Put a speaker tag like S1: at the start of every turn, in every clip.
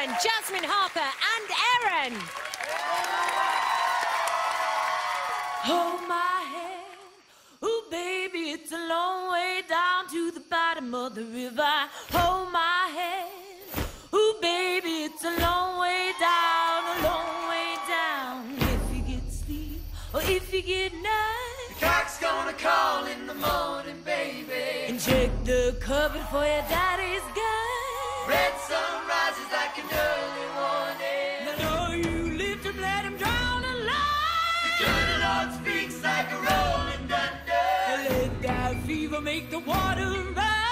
S1: And Jasmine Harper and Aaron.
S2: Hold my hand, ooh baby, it's a long way down to the bottom of the river. Hold my hand, ooh baby, it's a long way down, a long way down. If you get sleep or if you get night,
S3: The cock's gonna call in the morning, baby.
S2: and check the cupboard for your daddy's gun.
S3: Red sun like an early warning.
S2: I know you live to let him drown alive.
S3: The Lord speaks like a rolling thunder.
S2: Let that fever make the water rise.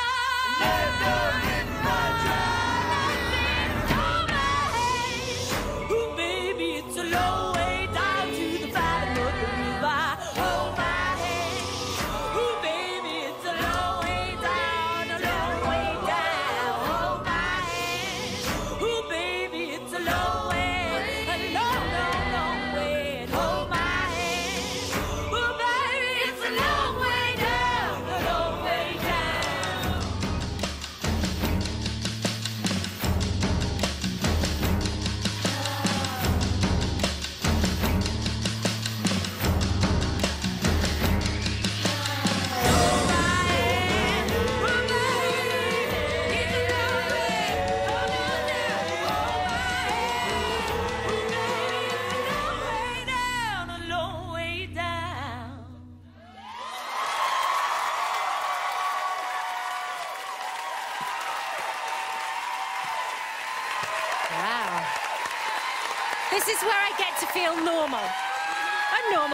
S1: This is where I get to feel normal. I'm normal.